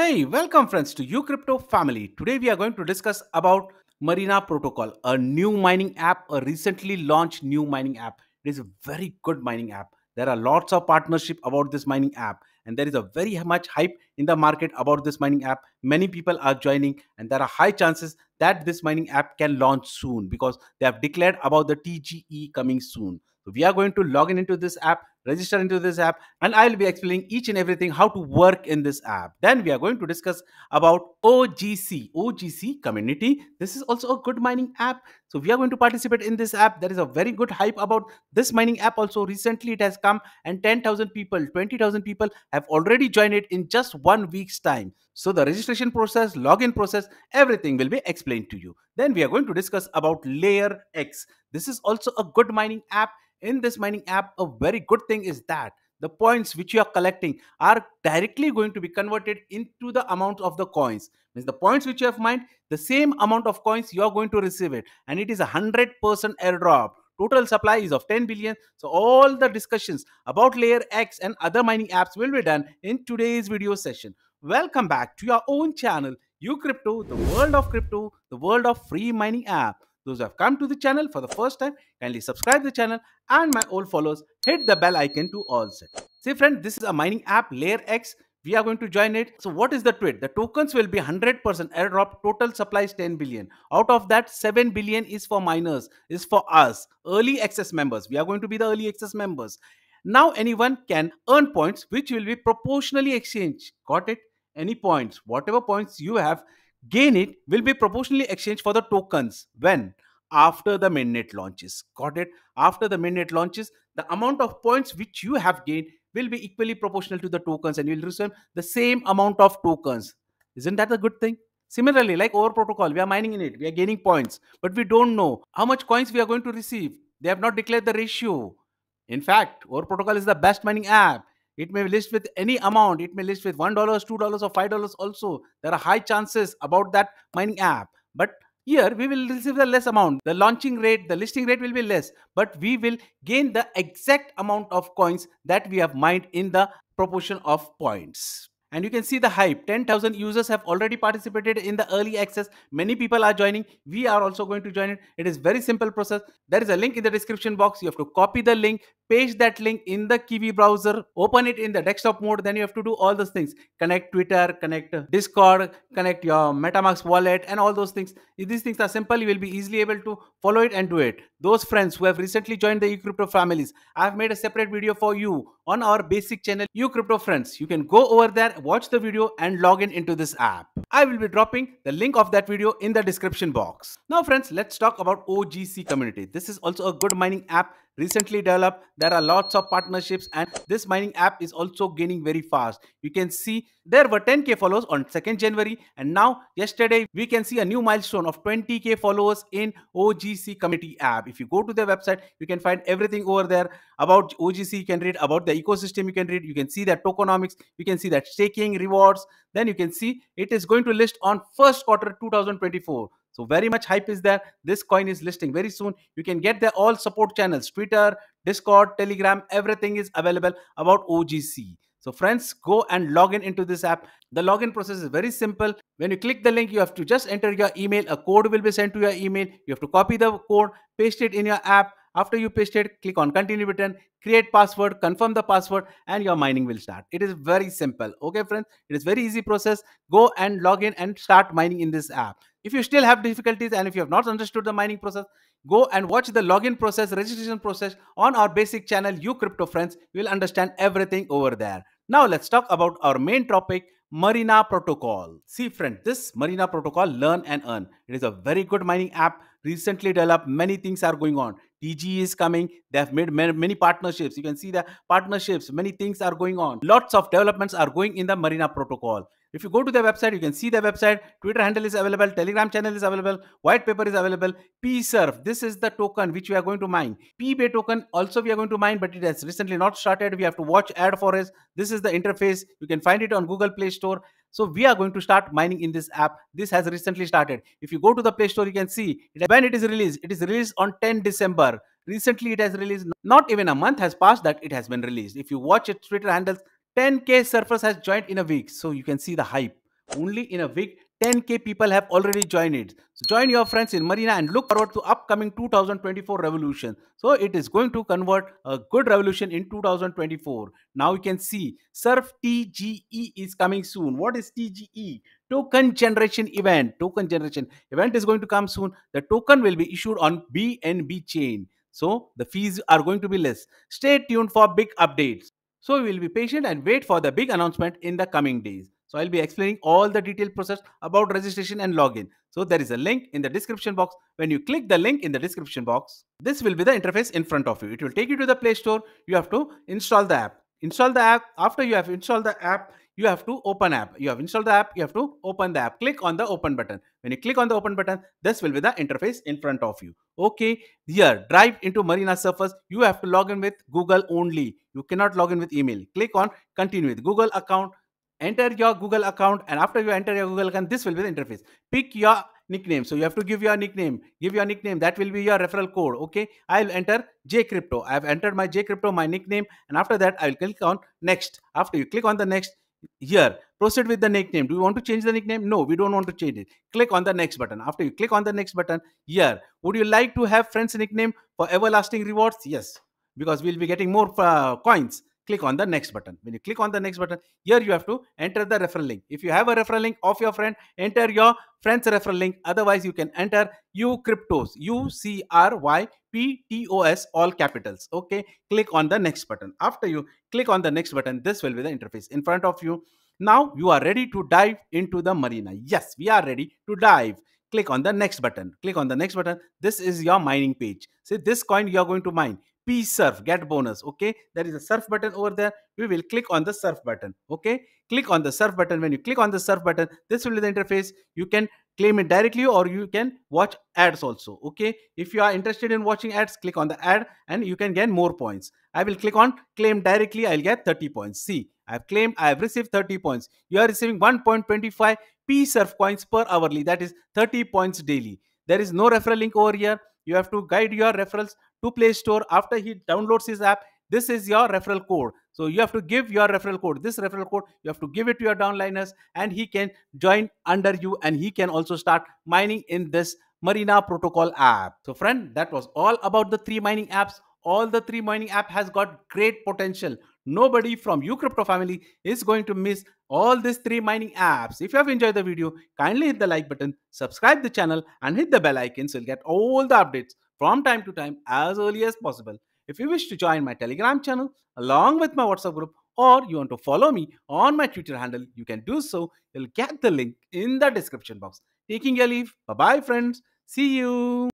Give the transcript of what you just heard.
Hey, welcome friends to uCrypto family. Today we are going to discuss about Marina Protocol, a new mining app, a recently launched new mining app. It is a very good mining app. There are lots of partnership about this mining app and there is a very much hype in the market about this mining app. Many people are joining and there are high chances that this mining app can launch soon because they have declared about the TGE coming soon. So we are going to log in into this app register into this app and i'll be explaining each and everything how to work in this app. Then we are going to discuss about ogc ogc community. This is also a good mining app. So we are going to participate in this app. There is a very good hype about this mining app also. Recently it has come and 10000 people 20000 people have already joined it in just one week's time. So the registration process login process everything will be explained to you. Then we are going to discuss about layer x. This is also a good mining app in this mining app a very good thing is that the points which you are collecting are directly going to be converted into the amount of the coins. Means the points which you have mined the same amount of coins you are going to receive it. And it is a 100% airdrop. Total supply is of 10 billion. So all the discussions about layer x and other mining apps will be done in today's video session. Welcome back to your own channel uCrypto the world of crypto, the world of free mining app. Those who have come to the channel for the first time, kindly subscribe the channel and my old followers, hit the bell icon to all set. See friend, this is a mining app, Layer X. We are going to join it. So what is the tweet? The tokens will be 100% airdrop. Total supply is 10 billion. Out of that, 7 billion is for miners, is for us, early access members. We are going to be the early access members. Now anyone can earn points which will be proportionally exchanged. Got it? Any points, whatever points you have, gain it will be proportionally exchanged for the tokens when? After the mainnet launches. Got it? After the mainnet launches the amount of points which you have gained will be equally proportional to the tokens and you will receive the same amount of tokens. Isn't that a good thing? Similarly like our protocol we are mining in it we are gaining points but we don't know how much coins we are going to receive. They have not declared the ratio. In fact our protocol is the best mining app it may list with any amount. It may list with one dollars two dollars or five dollars also. There are high chances about that mining app. But here we will receive the less amount. The launching rate the listing rate will be less. But we will gain the exact amount of coins that we have mined in the proportion of points. And you can see the hype. 10000 users have already participated in the early access. Many people are joining. We are also going to join it. It is very simple process. There is a link in the description box. You have to copy the link paste that link in the kiwi browser open it in the desktop mode then you have to do all those things connect twitter connect discord connect your metamask wallet and all those things if these things are simple you will be easily able to follow it and do it those friends who have recently joined the uCrypto families i have made a separate video for you on our basic channel uCrypto friends you can go over there watch the video and log in into this app. I will be dropping the link of that video in the description box. Now friends, let's talk about OGC community. This is also a good mining app recently developed. There are lots of partnerships and this mining app is also gaining very fast. You can see there were 10k followers on 2nd January and now yesterday we can see a new milestone of 20k followers in OGC community app. If you go to their website, you can find everything over there about OGC. You can read about the ecosystem. You can read, you can see that tokenomics. You can see that staking rewards. Then you can see it is going to list on first quarter 2024 so very much hype is there. This coin is listing very soon. You can get the all support channels, Twitter, Discord, Telegram, everything is available about OGC. So friends, go and log in into this app. The login process is very simple. When you click the link, you have to just enter your email. A code will be sent to your email. You have to copy the code, paste it in your app. After you paste it, click on continue button, create password, confirm the password and your mining will start. It is very simple. Okay friends, it is very easy process. Go and log in and start mining in this app. If you still have difficulties and if you have not understood the mining process, go and watch the login process, registration process on our basic channel, uCrypto Friends. You will understand everything over there. Now let's talk about our main topic, Marina Protocol. See friend, this Marina Protocol, learn and earn. It is a very good mining app, recently developed. Many things are going on. TG is coming. They have made many, many, partnerships. You can see the partnerships. Many things are going on. Lots of developments are going in the Marina protocol. If you go to the website, you can see the website. Twitter handle is available. Telegram channel is available. White paper is available. PSurf. This is the token which we are going to mine. PBay token also we are going to mine, but it has recently not started. We have to watch ad for it. This is the interface. You can find it on Google Play Store. So we are going to start mining in this app. This has recently started. If you go to the Play Store, you can see it, when it is released. It is released on 10 December. Recently, it has released. Not even a month has passed that it has been released. If you watch its Twitter handles, 10k surfers has joined in a week. So you can see the hype. only in a week 10k people have already joined it. So join your friends in marina and look forward to upcoming 2024 revolution. So it is going to convert a good revolution in 2024 now you can see surf tge is coming soon. What is tge token generation event. Token generation event is going to come soon. The token will be issued on bnb chain. So the fees are going to be less. Stay tuned for big updates. So we will be patient and wait for the big announcement in the coming days. So I'll be explaining all the detailed process about registration and login. So there is a link in the description box. When you click the link in the description box, this will be the interface in front of you. It will take you to the Play Store. You have to install the app. Install the app. After you have installed the app, you have to open app. You have installed the app, you have to open the app. Click on the open button. When you click on the open button, this will be the interface in front of you. Okay, here, drive into Marina Surface. You have to log in with Google only. You cannot log in with email. Click on continue with Google account. Enter your Google account and after you enter your Google account, this will be the interface. Pick your nickname. So you have to give your nickname. Give your nickname. That will be your referral code. Okay. I'll enter JCrypto. I have entered my JCrypto, my nickname. And after that, I'll click on next. After you click on the next, here proceed with the nickname do you want to change the nickname no we don't want to change it click on the next button after you click on the next button here would you like to have friends nickname for everlasting rewards yes because we'll be getting more uh, coins click on the next button. When you click on the next button here you have to enter the referral link. If you have a referral link of your friend enter your friend's referral link. Otherwise you can enter u cryptos u c r y p t o s all capitals. Okay? Click on the next button. After you click on the next button this will be the interface in front of you. Now you are ready to dive into the marina. Yes we are ready to dive. Click on the next button. Click on the next button. This is your mining page. See this coin you are going to mine p surf get bonus okay? There is a surf button over there. We will click on the surf button okay? Click on the surf button. When you click on the surf button this will be the interface. You can claim it directly or you can watch ads also okay? If you are interested in watching ads click on the ad and you can get more points. I will click on claim directly. I'll get 30 points. See i've claimed i have received 30 points. You are receiving 1.25 p surf coins per hourly. That is 30 points daily. There is no referral link over here you have to guide your referrals to play store after he downloads his app. This is your referral code. So you have to give your referral code. This referral code you have to give it to your downliners and he can join under you and he can also start mining in this marina protocol app. So friend that was all about the three mining apps. All the three mining app has got great potential. Nobody from ucrypto family is going to miss all these three mining apps. If you have enjoyed the video kindly hit the like button subscribe the channel and hit the bell icon so you'll get all the updates from time to time as early as possible. If you wish to join my telegram channel along with my whatsapp group or you want to follow me on my twitter handle you can do so. You'll get the link in the description box. Taking your leave. Bye bye friends. See you